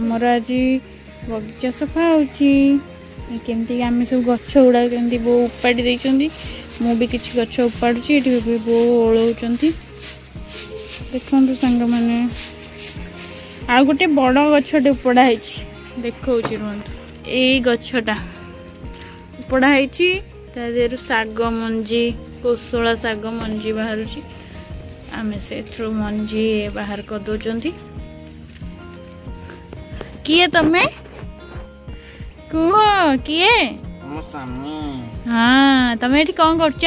ଆମର ଆଜି ବଗିଚା ସଫା ହେଉଛି କେମିତି ଆମେ ସବୁ ଗଛ ଗୁଡ଼ାକ କେମିତି ବୋଉ ଉପାଡ଼ି ଦେଇଛନ୍ତି ମୁଁ ବି କିଛି ଗଛ ଉପାଡ଼ୁଛି ଏଠି ବି ବୋଉ ଓଳଉଛନ୍ତି ଦେଖନ୍ତୁ ସାଙ୍ଗମାନେ ଆଉ ଗୋଟେ ବଡ଼ ଗଛଟେ ଉପଡ଼ା ହେଇଛି ଦେଖଉଛି ରୁହନ୍ତୁ ଏଇ ଗଛଟା ଉପଡ଼ା ହେଇଛି ତା ଦେହରୁ ଶାଗ ମଞ୍ଜି କୋଶଳା ଶାଗ ମଞ୍ଜି ବାହାରୁଛି ଆମେ ସେଥିରୁ ମଞ୍ଜି ବାହାର କରିଦେଉଛନ୍ତି किए तमे कुहो किए हम हां तमे एठी कोन करछ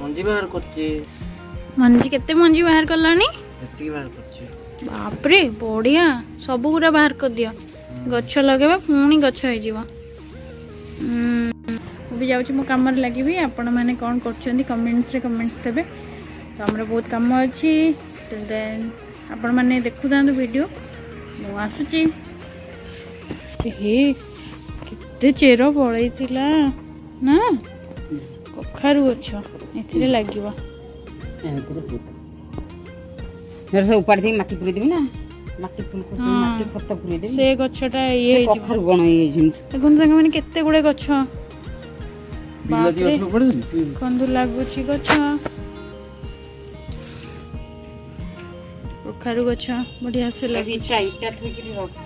मंजी बाहर करछ मंजी केते मंजी बाहर करलानी एतकी बाहर करछ बाप रे बढ़िया सब पूरा बाहर कर दियो हम्म। गच्छ लगेबा पूणी गच्छ होई जीवा हम्म। भी जाऊँ मो कम लगे आपण मैंने कौन करें कमेंट्स रे कमेंट्स देते तो आम बहुत कम अच्छी दे आपण मैंने देखु था भिड मुसुच्छी ହେ କେତେ ଚେର ପଳେଇଥିଲା ନା କଖାରୁ ଗଛ ଏଥିରେ ଲାଗିବ ଉପାଡ଼ି ମାଟି ପୁରେଇ ଦେବି ନା ସେ ଗଛଟା ଇଏ ହେଇଛି କଖାରୁ ବଣ ହେଇଯାଇଛି ଦେଖନ୍ତୁ ସାଙ୍ଗମାନେ କେତେ ଗୁଡ଼େ ଗଛ ଦେଖନ୍ତୁ ଲାଗୁଛି ଗଛ କଖାରୁ ଗଛ ବଢ଼ିଆ ସେ ଲାଗିଛି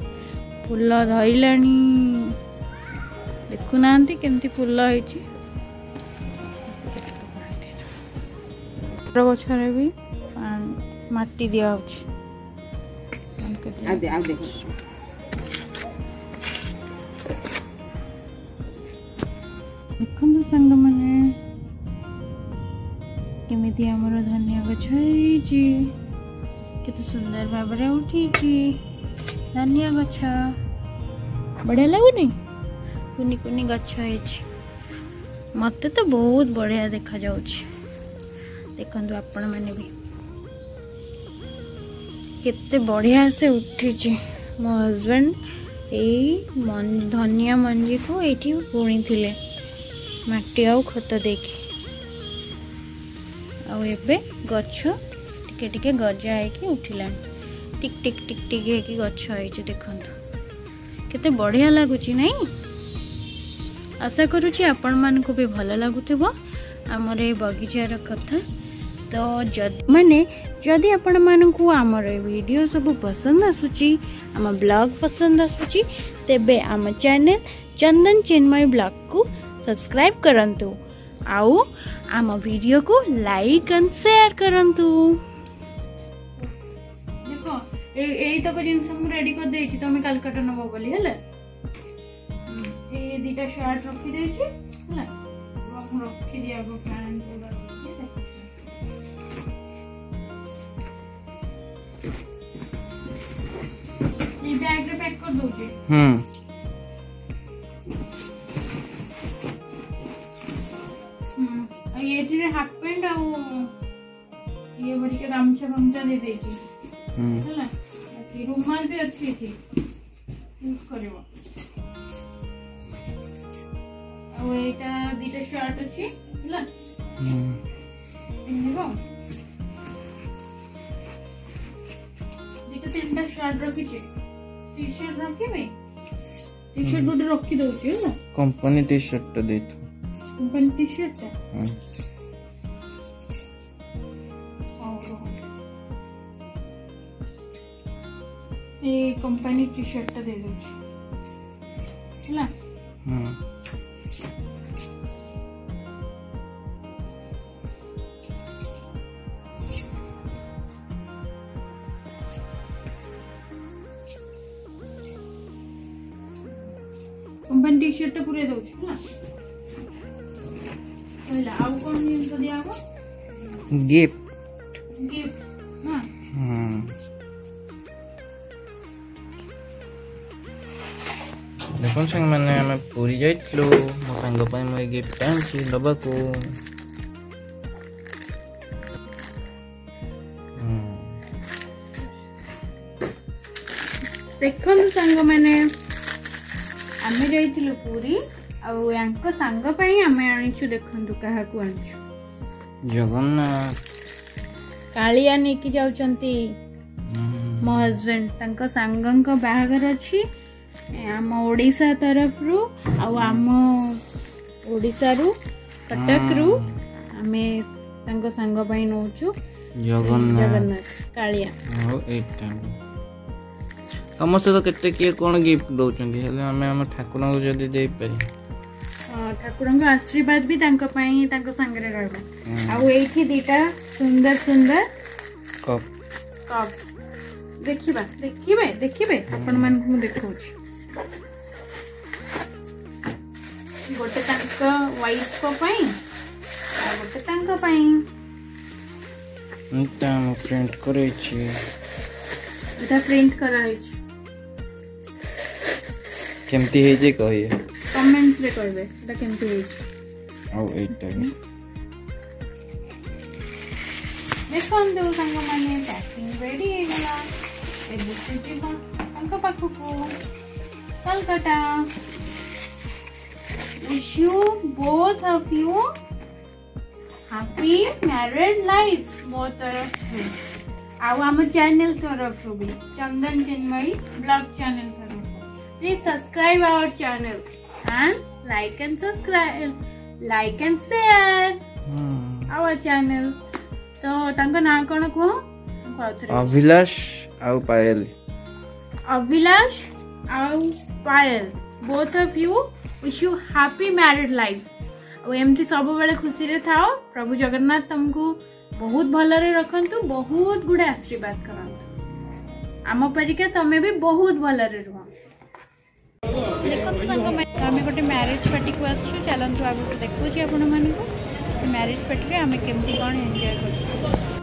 ଫୁଲ ଧରିଲାଣି ଦେଖୁନାହାନ୍ତି କେମିତି ଫୁଲ ହେଇଛି ଗଛରେ ବି ମାଟି ଦିଆହେଉଛି ଦେଖନ୍ତୁ ସାଙ୍ଗମାନେ କେମିତି ଆମର ଧନିଆ ଗଛ ହେଇଛି କେତେ ସୁନ୍ଦର ଭାବରେ ଉଠିଛି धनिया गच बढ़िया लगुनि कुनि कुनि गई मत तो बहुत बढ़िया देखा जा देखु आपण मैंने भी के बढ़िया से उठी मो हजबैंड धनिया मंजी को ये बुणी थे मटी आ खत देख आ गजा है कि उठला ଟିକ୍ ଟିକ୍ ଟିକ୍ ଟିକ୍ ହେଇକି ଗଛ ହେଇଛି ଦେଖନ୍ତୁ କେତେ ବଢ଼ିଆ ଲାଗୁଛି ନାଇଁ ଆଶା କରୁଛି ଆପଣମାନଙ୍କୁ ବି ଭଲ ଲାଗୁଥିବ ଆମର ଏ ବଗିଚାର କଥା ତ ଯଦି ମାନେ ଯଦି ଆପଣମାନଙ୍କୁ ଆମର ଏ ଭିଡ଼ିଓ ସବୁ ପସନ୍ଦ ଆସୁଛି ଆମ ବ୍ଲଗ୍ ପସନ୍ଦ ଆସୁଛି ତେବେ ଆମ ଚ୍ୟାନେଲ୍ ଚନ୍ଦନ ଚିନ୍ମୟ ବ୍ଲଗ୍କୁ ସବସ୍କ୍ରାଇବ୍ କରନ୍ତୁ ଆଉ ଆମ ଭିଡ଼ିଓକୁ ଲାଇକ୍ ଆଣ୍ଡ ସେୟାର କରନ୍ତୁ এইতକ ଜିନିଷ ମୁଁ ରେଡ଼ି କରିଦେଇଛି ତମେ କାଲକାଟା ନେବ ବୋଲି ହେଲା ଏଇ ଦୁଇଟା ସାର୍ଟ ରଖିଦେଇଛି ହେଲା ମୁଁ ରଖିଦିଏ ଆଗ ପ୍ୟାଣ୍ଟ ଏଇ ବ୍ୟାଗ୍ରେ ପ୍ୟାକ୍ କରିଦେଉଛି ହୁଁ ଏଥିରେ ହାଫ ପ୍ୟାଣ୍ଟ ଆଉ ଇଏ ଭରିକା ଗାମୁଛା ଫାମୁଛା ଦେଇଦେଇଛି ହେଲା ରୁମାଲ ବି ଅଛି ଏଠି ୟୁଜ୍ କରିବ ଆଉ ଏଇଟା ଦିଟା ଷ୍ଟାର୍ଟ ଅଛି ହେଲା ପିନ୍ଧିବ ଦିଟା ତିନିଟା ଷ୍ଟାର୍ଟ ରଖିଛି ଟି ସାର୍ଟ ରଖିବି টি শার্ট গোটে রখি দଉଛି কোম্পানি টি শার্টটা দেইতো কোম্পানি টি শার্টটা হ্যাঁ এই কোম্পানির টি শার্টটা দিয়ে দেবছি বুঝলা হুম কোম্পানি টি শার্টটা পুরে দেবছি না বুঝলা ଆଉ କ'ଣ ଜିନିଷ ଦିଆହବ ଗିଫ୍ଟ देखो संग मैंने आम पूरी जाइलु मो सांग मुझे गिफ्ट आबा को हम्म। देखु सांग मैंने आम जाइलु पूरी आंग सांग आम आनी देखु क्या आनचु जगन्नाथ कालिया नहीं कि जा मो हजबैंड सांग बाहर अच्छी आम ओडा तरफ रु आम ओडु कटक रु आम सांग नौ जगन्नाथ तुम सहित किए कौन गिफ्ट दौंस ठाकुर को आशीर्वाद भी सांगे दीटा सुंदर सुंदर कप कप देखा देखिए देखिए आप देखा ଗୋଟେ ତାଙ୍କ ୱାଇଫ୍ଙ୍କ ପାଇଁ ଆଉ ଗୋଟେ ତାଙ୍କ ପାଇଁ ଏଇଟା ମୁଁ ପ୍ରିଣ୍ଟ କରେଇଛି ଏଇଟା ପ୍ରିଣ୍ଟ କରାହେଇଛି କେମିତି ହେଇଛି କହିବେ କମେଣ୍ଟରେ କହିବେ ଏଇଟା କେମିତି ହେଇଛି ଆଉ ଏଇଟା ବି ଦେଖନ୍ତୁ ସାଙ୍ଗମାନେ ପ୍ୟାକିଂ ରେଡ଼ି ହେଇଗଲା ଏବେ ଯିବା ତାଙ୍କ ପାଖକୁ Calcutta. Wish you both of you happy married life ମୋ ତରଫରୁ ଆଉ ଆମ ଚ୍ୟାନେଲ୍ ତରଫରୁ ବି ଚନ୍ଦନ ଚିନ୍ମୟୀ ବ୍ଲଗ୍ ଚ୍ୟାନେଲ୍ ତରଫରୁ please subscribe our channel and like and subscribe like and share our channel ତ ତାଙ୍କ ନାଁ କ'ଣ କୁହ ଅଭିଳାଷ ଆଉ ପାୟଲ ଅଭିଳାଷ आउ Payal both of you wish you happy married life और एमती सब बड़े खुशी रे थाओ प्रभु जगन्नाथ तुमको बहुत भल रखत बहुत गुड़े आशीर्वाद करते आम परिका तुम्हें भी बहुत भल रुह देख आम गोटे म्यारेज पार्टी को आसचु चलतु आगे देखु आपण मानक म्यारेज पार्टी में आम कम कौन एंजय कर